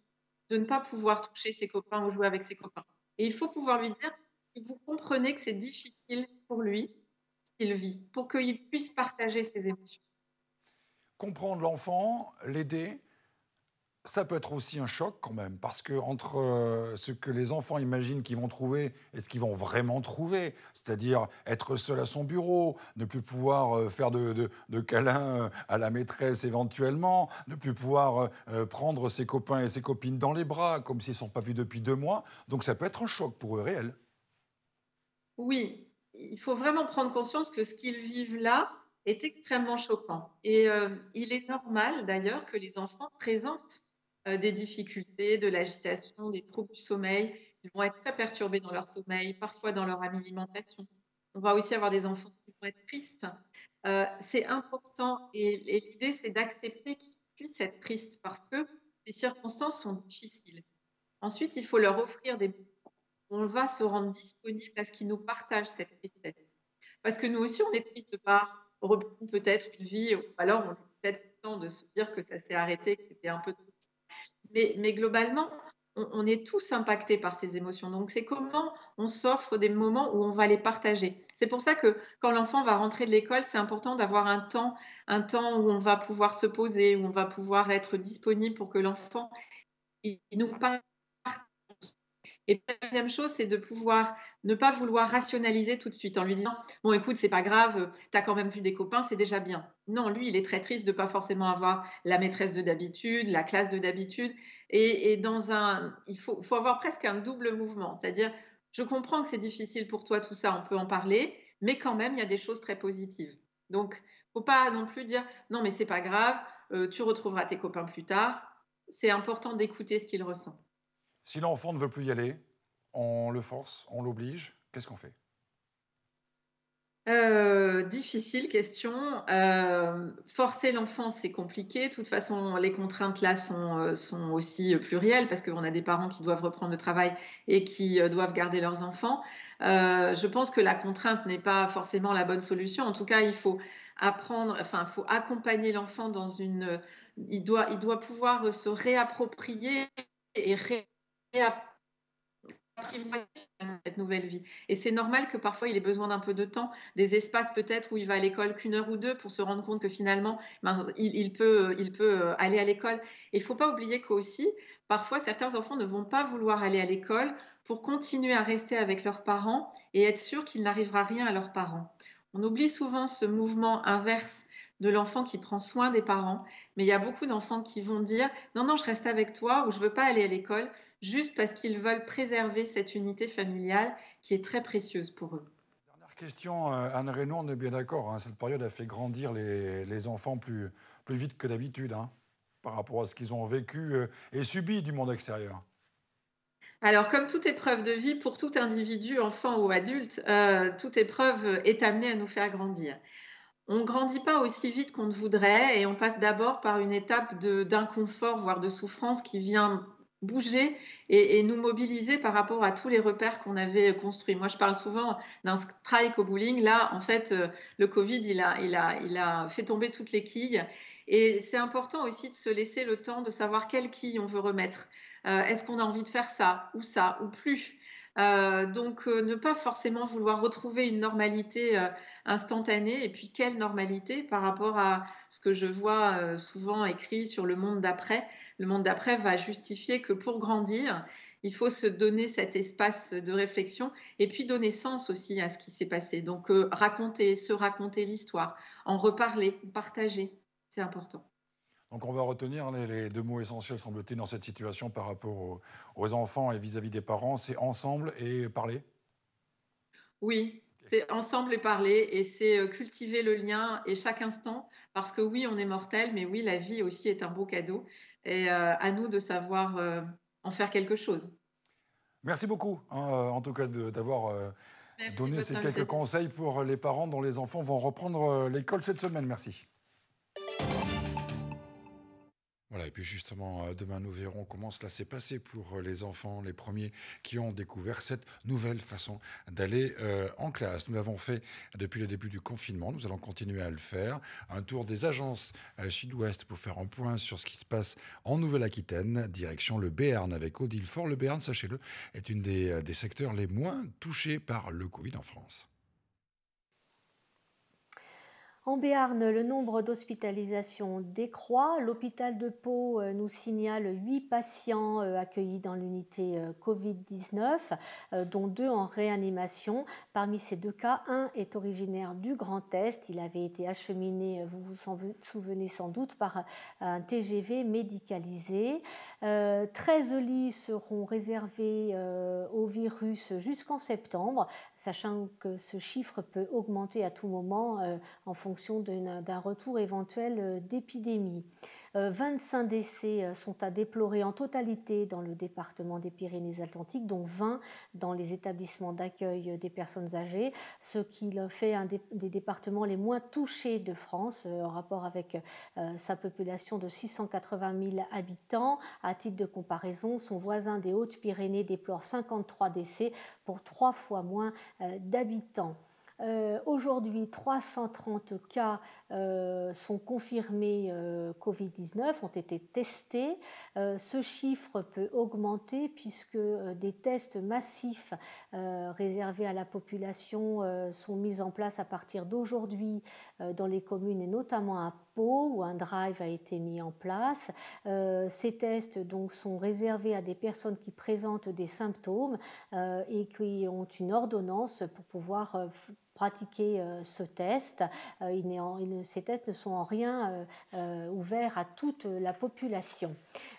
de ne pas pouvoir toucher ses copains ou jouer avec ses copains. Et il faut pouvoir lui dire que vous comprenez que c'est difficile pour lui ce qu'il vit, pour qu'il puisse partager ses émotions. Comprendre l'enfant, l'aider, ça peut être aussi un choc quand même, parce que entre euh, ce que les enfants imaginent qu'ils vont trouver et ce qu'ils vont vraiment trouver, c'est-à-dire être seul à son bureau, ne plus pouvoir euh, faire de, câlins euh, à la maîtresse éventuellement, ne plus pouvoir prendre ses copains et ses copines dans les bras comme s'ils ne sont pas vus depuis deux mois, donc ça peut être un choc pour eux réel. Oui, il faut vraiment prendre conscience que ce qu'ils vivent là est extrêmement choquant. Et il est normal d'ailleurs que les enfants présentent des difficultés, de l'agitation, des troubles du sommeil. Ils vont être très perturbés dans leur sommeil, parfois dans leur alimentation. On va aussi avoir des enfants qui vont être tristes. Euh, c'est important et, l'idée, c'est d'accepter qu'ils puissent être tristes parce que les circonstances sont difficiles. Ensuite, il faut leur offrir des on va se rendre disponible à ce qu'ils nous partagent cette tristesse. Parce que nous aussi, on est triste de pas repris peut-être une vie, ou alors on peut-être temps de se dire que ça s'est arrêté, que c'était un peu. Mais, globalement, on, est tous impactés par ces émotions. Donc, c'est comment on s'offre des moments où on va les partager. C'est pour ça que quand l'enfant va rentrer de l'école, c'est important d'avoir un temps, un temps où on va pouvoir se poser, où on va pouvoir être disponible pour que l'enfant nous parle et la deuxième chose, c'est de pouvoir ne pas vouloir rationaliser tout de suite en lui disant Bon, écoute, c'est pas grave, tu as quand même vu des copains, c'est déjà bien. Non, lui, il est très triste de pas forcément avoir la maîtresse de d'habitude, la classe de d'habitude. Et, dans un. Il faut, faut avoir presque un double mouvement. C'est-à-dire, je comprends que c'est difficile pour toi, tout ça, on peut en parler, mais quand même, il y a des choses très positives. Donc, faut pas non plus dire Non, mais c'est pas grave, euh, tu retrouveras tes copains plus tard. C'est important d'écouter ce qu'il ressent. Si l'enfant ne veut plus y aller, on le force, on l'oblige, qu'est-ce qu'on fait? Euh, difficile question. Euh, forcer l'enfant, c'est compliqué. De toute façon, les contraintes là sont, euh, sont aussi plurielles parce qu'on a des parents qui doivent reprendre le travail et qui doivent garder leurs enfants. je pense que la contrainte n'est pas forcément la bonne solution. En tout cas, il faut apprendre, enfin, faut accompagner l'enfant dans une. Il doit, il doit pouvoir se réapproprier et ré cette nouvelle vie. Et c'est normal que parfois il ait besoin d'un peu de temps, des espaces peut-être où il va à l'école qu'une heure ou deux pour se rendre compte que finalement il, peut, il peut euh, aller à l'école. Et il ne faut pas oublier qu'aussi, parfois certains enfants ne vont pas vouloir aller à l'école pour continuer à rester avec leurs parents et être sûr qu'il n'arrivera rien à leurs parents. On oublie souvent ce mouvement inverse de l'enfant qui prend soin des parents, mais il y a beaucoup d'enfants qui vont dire non, non, je reste avec toi ou je veux pas aller à l'école juste parce qu'ils veulent préserver cette unité familiale qui est très précieuse pour eux. Dernière question, euh, Anne Reynaud, on est bien d'accord, hein, cette période a fait grandir les, enfants plus, plus vite que d'habitude hein, par rapport à ce qu'ils ont vécu euh, et subi du monde extérieur. Alors, comme toute épreuve de vie, pour tout individu, enfant ou adulte, euh, toute épreuve est amenée à nous faire grandir. On ne grandit pas aussi vite qu'on ne voudrait et on passe d'abord par une étape d'inconfort, voire de souffrance qui vient bouger et, nous mobiliser par rapport à tous les repères qu'on avait construits. Moi, je parle souvent d'un strike au bowling. Là, en fait, euh, le Covid, il a, il, a, il a fait tomber toutes les quilles. Et c'est important aussi de se laisser le temps de savoir quelles quilles on veut remettre. Euh, est-ce qu'on a envie de faire ça ou ça ou plus? Euh, donc, euh, ne pas forcément vouloir retrouver une normalité euh, instantanée. Et puis, quelle normalité par rapport à ce que je vois souvent écrit sur le monde d'après? Le monde d'après va justifier que pour grandir, il faut se donner cet espace de réflexion et puis donner sens aussi à ce qui s'est passé. Donc, raconter, se raconter l'histoire, en reparler, partager, c'est important. Donc on va retenir les, deux mots essentiels, semble-t-il, dans cette situation par rapport aux, enfants et vis-à-vis des parents, c'est ensemble et parler? Oui, c'est ensemble et parler, et c'est euh, cultiver le lien et chaque instant, parce que oui, on est mortel, mais oui, la vie aussi est un beau cadeau, et euh, à nous de savoir euh, en faire quelque chose. Merci beaucoup, hein, en tout cas, d'avoir donné ces quelques conseils pour les parents dont les enfants vont reprendre l'école cette semaine. Merci. Voilà, et puis justement, euh, demain, nous verrons comment cela s'est passé pour euh, les enfants, les premiers qui ont découvert cette nouvelle façon d'aller euh, en classe. Nous l'avons fait depuis le début du confinement, nous allons continuer à le faire. Un tour des agences sud-ouest pour faire un point sur ce qui se passe en Nouvelle-Aquitaine, direction le Béarn avec Odile Fort. Le Béarn, sachez-le, est une des, des secteurs les moins touchés par le Covid en France. En Béarn, le nombre d'hospitalisations décroît. L'hôpital de Pau euh, nous signale 8 patients euh, accueillis dans l'unité euh, Covid-19, dont deux en réanimation. Parmi ces deux cas, un est originaire du Grand Est. Il avait été acheminé, vous vous souvenez sans doute, par un TGV médicalisé. 13 lits seront réservés au virus jusqu'en septembre, sachant que ce chiffre peut augmenter à tout moment en fonction d'un retour éventuel euh, d'épidémie. 25 euh, décès euh, sont à déplorer en totalité dans le département des Pyrénées-Atlantiques, dont 20 dans les établissements d'accueil des personnes âgées, ce qui le fait un des, départements les moins touchés de France en rapport avec sa population de 680 000 habitants. À titre de comparaison, son voisin des Hautes-Pyrénées déplore 53 décès pour trois fois moins d'habitants. Aujourd'hui, 330 cas sont confirmés Covid-19, ont été testés. ce chiffre peut augmenter puisque des tests massifs réservés à la population sont mis en place à partir d'aujourd'hui dans les communes et notamment à Pau où un drive a été mis en place. ces tests donc sont réservés à des personnes qui présentent des symptômes et qui ont une ordonnance pour pouvoir pratiquer euh, ce test. Euh, ces tests ne sont en rien euh, ouverts à toute la population.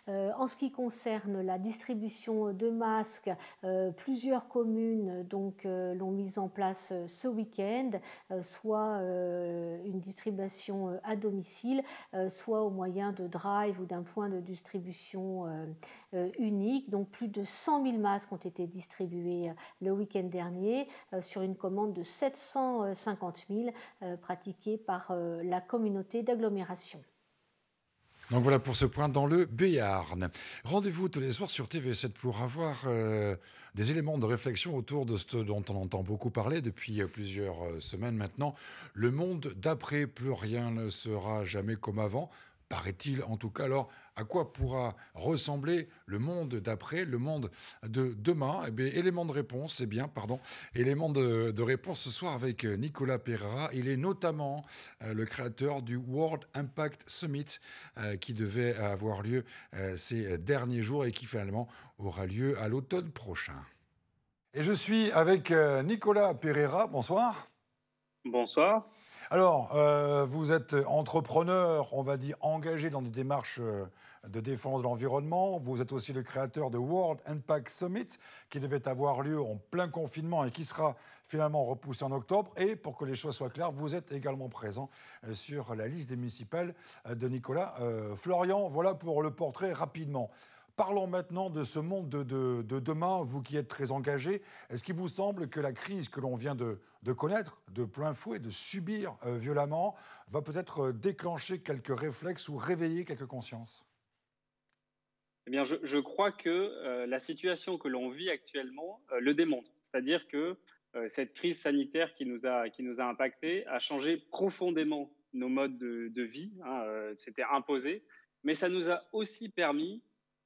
En ce qui concerne la distribution de masques, plusieurs communes donc l'ont mise en place ce week-end, soit une distribution à domicile, soit au moyen de drive ou d'un point de distribution unique. Donc plus de 100 000 masques ont été distribués le week-end dernier sur une commande de 700 150 000 euh, pratiqués par euh, la communauté d'agglomération. Donc voilà pour ce point dans le Béarn. Rendez-vous tous les soirs sur TV7 pour avoir euh, des éléments de réflexion autour de ce dont on entend beaucoup parler depuis plusieurs semaines maintenant. Le monde d'après, plus rien ne sera jamais comme avant paraît-il en tout cas. Alors, à quoi pourra ressembler le monde d'après, le monde de demain? Eh bien, élément de réponse, c'est bien, pardon, élément de, réponse ce soir avec Nicolas Pereira. Il est notamment euh, le créateur du World Impact Summit euh, qui devait avoir lieu euh, ces derniers jours et qui finalement aura lieu à l'automne prochain. Et je suis avec Nicolas Pereira. Bonsoir. Bonsoir. Alors, euh, vous êtes entrepreneur, on va dire engagé dans des démarches euh, de défense de l'environnement. Vous êtes aussi le créateur de World Impact Summit, qui devait avoir lieu en plein confinement et qui sera finalement repoussé en octobre. Et pour que les choses soient claires, vous êtes également présent euh, sur la liste des municipales de Nicolas Florian. Voilà pour le portrait rapidement. Parlons maintenant de ce monde de, demain, vous qui êtes très engagé. Est-ce qu'il vous semble que la crise que l'on vient de, connaître de plein fouet, de subir euh, violemment, va peut-être euh, déclencher quelques réflexes ou réveiller quelques consciences? Eh bien, je, crois que euh, la situation que l'on vit actuellement le démontre. C'est-à-dire que cette crise sanitaire qui nous a, qui nous a impactés a changé profondément nos modes de, vie. Hein, c'était imposé. Mais ça nous a aussi permis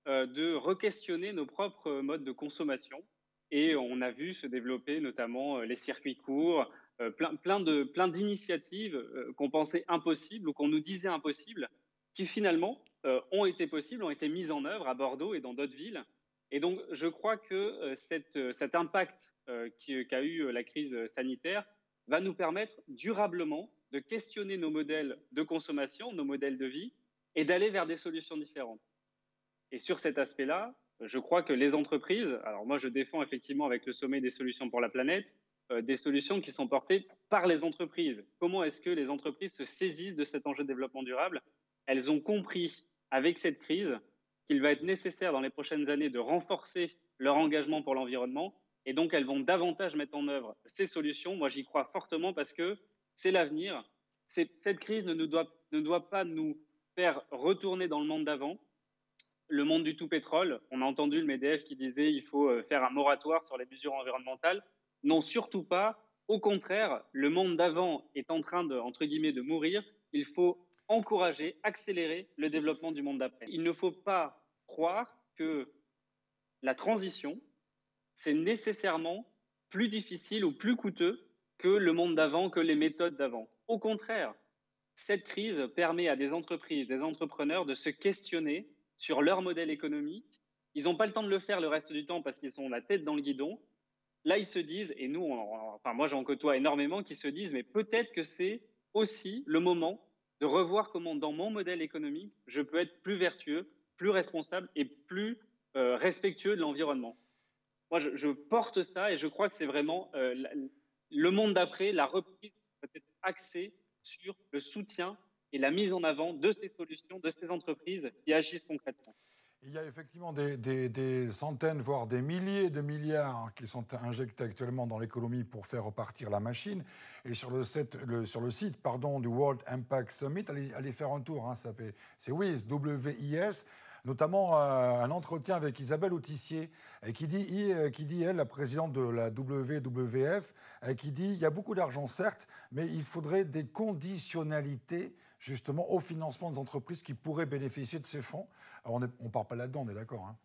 de re-questionner nos propres modes de consommation. Et on a vu se développer notamment euh, les circuits courts, euh, plein, de, plein d'initiatives qu'on pensait impossibles ou qu'on nous disait impossibles, qui finalement ont été possibles, ont été mises en œuvre à Bordeaux et dans d'autres villes. Et donc, je crois que cet impact qu'a eu la crise sanitaire va nous permettre durablement de questionner nos modèles de consommation, nos modèles de vie, et d'aller vers des solutions différentes. Et sur cet aspect-là, je crois que les entreprises, alors moi je défends effectivement avec le sommet des solutions pour la planète, euh, des solutions qui sont portées par les entreprises. Comment est-ce que les entreprises se saisissent de cet enjeu de développement durable? Elles ont compris avec cette crise qu'il va être nécessaire dans les prochaines années de renforcer leur engagement pour l'environnement et donc elles vont davantage mettre en œuvre ces solutions. Moi j'y crois fortement parce que c'est l'avenir. Cette crise ne, doit, ne doit pas nous faire retourner dans le monde d'avant le monde du tout pétrole. On a entendu le MEDEF qui disait il faut euh, faire un moratoire sur les mesures environnementales. Non, surtout pas. Au contraire, le monde d'avant est en train de, entre guillemets, de mourir. Il faut encourager, accélérer le développement du monde d'après. Il ne faut pas croire que la transition, c'est nécessairement plus difficile ou plus coûteux que le monde d'avant, que les méthodes d'avant. Au contraire, cette crise permet à des entreprises, des entrepreneurs de se questionner sur leur modèle économique. Ils n'ont pas le temps de le faire le reste du temps parce qu'ils sont la tête dans le guidon. Là, ils se disent, et nous, enfin moi j'en côtoie énormément, qui se disent, mais peut-être que c'est aussi le moment de revoir comment dans mon modèle économique, je peux être plus vertueux, plus responsable et plus euh, respectueux de l'environnement. Moi, je, porte ça et je crois que c'est vraiment euh, le monde d'après, la reprise peut être axée sur le soutien et la mise en avant de ces solutions, de ces entreprises qui agissent concrètement. Il y a effectivement des, centaines, voire des milliers de milliards qui sont injectés actuellement dans l'économie pour faire repartir la machine. Et sur le, site du World Impact Summit, allez, faire un tour, hein, c'est WIS, notamment un entretien avec Isabelle Autissier, qui dit, qui dit, elle, la présidente de la WWF, qui dit il y a beaucoup d'argent, certes, mais il faudrait des conditionnalités justement au financement des entreprises qui pourraient bénéficier de ces fonds. on ne part pas là-dedans, on est d'accord hein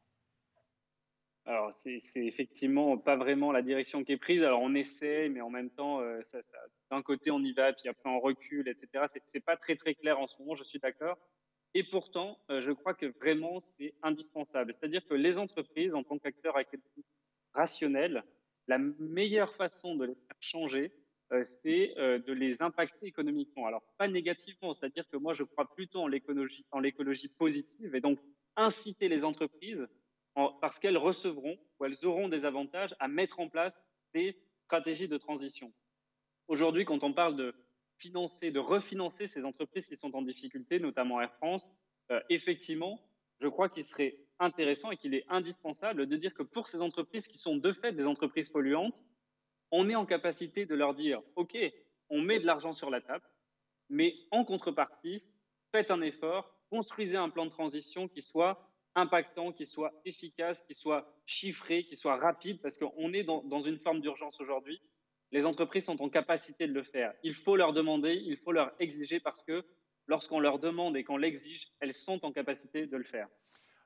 alors, c'est effectivement pas vraiment la direction qui est prise. Alors, on essaie, mais en même temps, euh, d'un côté, on y va, puis après, on recule, etc. C'est pas très, très clair en ce moment, je suis d'accord. Et pourtant, euh, je crois que vraiment, c'est indispensable. C'est-à-dire que les entreprises, en tant qu'acteurs rationnels, la meilleure façon de les faire changer, c'est de les impacter économiquement. Alors, pas négativement, c'est-à-dire que moi, je crois plutôt en l'écologie, en l'écologie positive, et donc inciter les entreprises parce qu'elles recevront ou elles auront des avantages à mettre en place des stratégies de transition. Aujourd'hui, quand on parle de financer, de refinancer ces entreprises qui sont en difficulté, notamment Air France, euh, effectivement, je crois qu'il serait intéressant et qu'il est indispensable de dire que pour ces entreprises qui sont de fait des entreprises polluantes, on est en capacité de leur dire, OK, on met de l'argent sur la table, mais en contrepartie, faites un effort, construisez un plan de transition qui soit impactant, qui soit efficace, qui soit chiffré, qui soit rapide, parce qu'on est dans, une forme d'urgence aujourd'hui. Les entreprises sont en capacité de le faire. Il faut leur demander, il faut leur exiger, parce que lorsqu'on leur demande et qu'on l'exige, elles sont en capacité de le faire.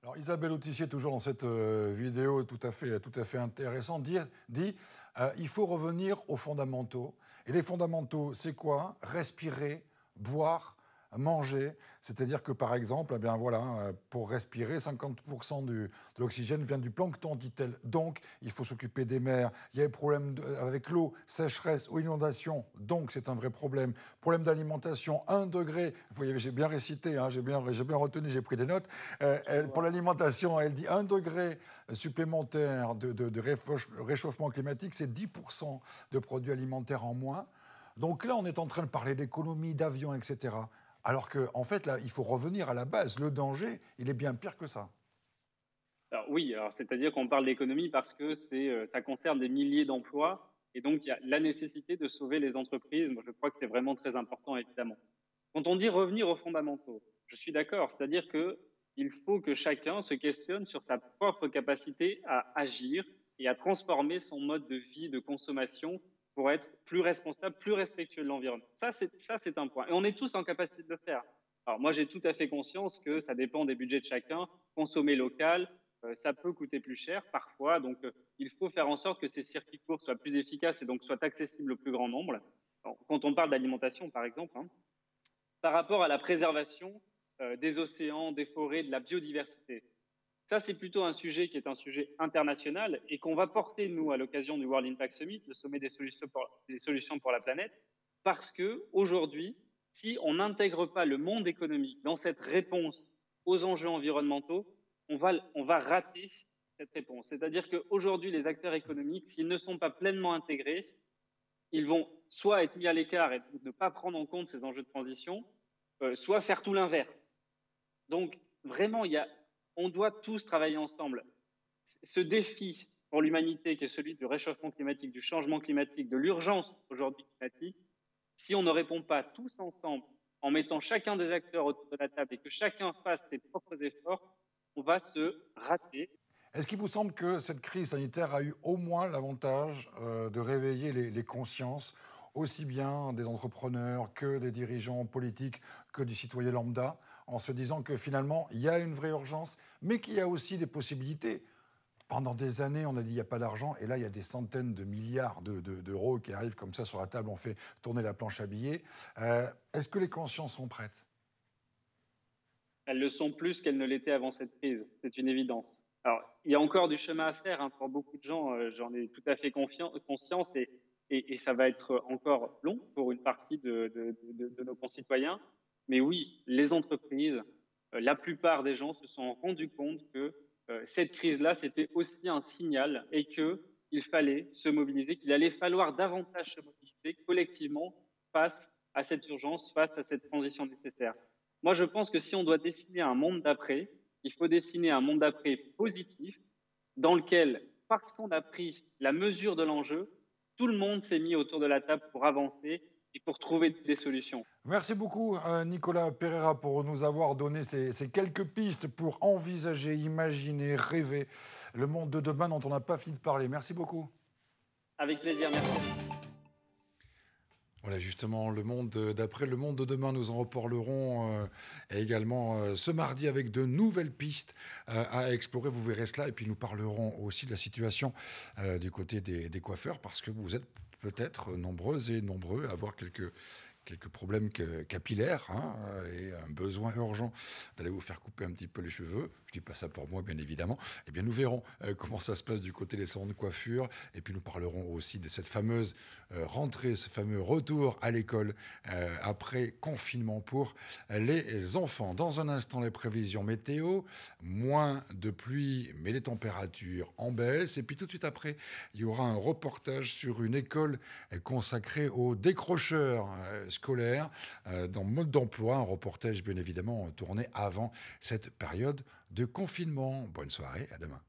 Alors Isabelle Autissier, toujours dans cette euh, vidéo tout à fait, tout intéressante, dit, dit euh, il faut revenir aux fondamentaux. Et les fondamentaux, c'est quoi? Respirer, boire, manger. C'est-à-dire que, par exemple, eh bien, voilà, euh, pour respirer, 50% de l'oxygène vient du plancton, dit-elle. Donc, il faut s'occuper des mers. Il y a des problèmes avec l'eau, sécheresse ou inondation. Donc, c'est un vrai problème. Problème d'alimentation, 1 degré. Vous voyez, j'ai bien récité, hein, j'ai bien, retenu, j'ai pris des notes. Euh, pour l'alimentation, elle dit 1 degré supplémentaire de, de réchauffement climatique, c'est 10% de produits alimentaires en moins. Donc là, on est en train de parler d'économie, d'avions, etc. Alors qu'en en fait, là, il faut revenir à la base. Le danger, il est bien pire que ça. Alors, oui, alors c'est-à-dire qu'on parle d'économie parce que c'est, euh, ça concerne des milliers d'emplois et donc il y a la nécessité de sauver les entreprises. Moi, je crois que c'est vraiment très important, évidemment. Quand on dit revenir aux fondamentaux, je suis d'accord, c'est-à-dire que il faut que chacun se questionne sur sa propre capacité à agir et à transformer son mode de vie, de consommation pour être plus responsable, plus respectueux de l'environnement. Ça, c'est un point. Et on est tous en capacité de le faire. Alors moi, j'ai tout à fait conscience que ça dépend des budgets de chacun. Consommer local, euh, ça peut coûter plus cher parfois. Donc, euh, il faut faire en sorte que ces circuits courts soient plus efficaces et donc soient accessibles au plus grand nombre. quand on parle d'alimentation, par exemple, hein, par rapport à la préservation euh, des océans, des forêts, de la biodiversité. Ça, c'est plutôt un sujet qui est un sujet international et qu'on va porter, nous, à l'occasion du World Impact Summit, le sommet des solutions pour, la planète, parce que aujourd'hui, si on n'intègre pas le monde économique dans cette réponse aux enjeux environnementaux, on va, on va rater cette réponse. C'est-à-dire qu'aujourd'hui, les acteurs économiques, s'ils ne sont pas pleinement intégrés, ils vont soit être mis à l'écart et ne pas prendre en compte ces enjeux de transition, euh, soit faire tout l'inverse. Donc, vraiment, il y a on doit tous travailler ensemble. Ce défi pour l'humanité, qui est celui du réchauffement climatique, du changement climatique, de l'urgence aujourd'hui climatique, si on ne répond pas tous ensemble en mettant chacun des acteurs autour de la table et que chacun fasse ses propres efforts, on va se rater. Est-ce qu'il vous semble que cette crise sanitaire a eu au moins l'avantage euh, de réveiller les consciences aussi bien des entrepreneurs que des dirigeants politiques que du citoyen lambda en se disant que finalement, il y a une vraie urgence, mais qu'il y a aussi des possibilités. Pendant des années, on a dit il n'y a pas d'argent, et là, il y a des centaines de milliards d'euros qui arrivent comme ça sur la table, on fait tourner la planche à billets. Euh, est-ce que les consciences sont prêtes? Elles le sont plus qu'elles ne l'étaient avant cette crise, c'est une évidence. Alors, il y a encore du chemin à faire hein, pour beaucoup de gens, euh, j'en ai tout à fait conscience, et, et, ça va être encore long pour une partie de nos concitoyens. Mais oui, les entreprises, euh, la plupart des gens se sont rendus compte que euh, cette crise-là, c'était aussi un signal et qu'il fallait se mobiliser, qu'il allait falloir davantage se mobiliser collectivement face à cette urgence, face à cette transition nécessaire. Moi, je pense que si on doit dessiner un monde d'après, il faut dessiner un monde d'après positif dans lequel, parce qu'on a pris la mesure de l'enjeu, tout le monde s'est mis autour de la table pour avancer et pour trouver des solutions. Merci beaucoup euh, Nicolas Pereira pour nous avoir donné ces, ces, quelques pistes pour envisager, imaginer, rêver le monde de demain dont on n'a pas fini de parler. Merci beaucoup. Avec plaisir, merci. Voilà justement le monde d'après le monde de demain. Nous en reparlerons euh, également euh, ce mardi avec de nouvelles pistes euh, à explorer. Vous verrez cela et puis nous parlerons aussi de la situation euh, du côté des, des coiffeurs parce que vous êtes peut-être nombreuses et nombreux avoir quelques problèmes capillaires hein, et un besoin urgent d'aller vous faire couper un petit peu les cheveux, dis pas ça pour moi bien évidemment, eh bien nous verrons euh, comment ça se passe du côté des salons de coiffure et puis nous parlerons aussi de cette fameuse euh, rentrée, ce fameux retour à l'école euh, après confinement pour les enfants. Dans un instant les prévisions météo, moins de pluie mais les températures en baisse et puis tout de suite après il y aura un reportage sur une école consacrée aux décrocheurs scolaire euh, dans mode d'emploi. Un reportage bien évidemment tourné avant cette période de confinement. Bonne soirée, à demain.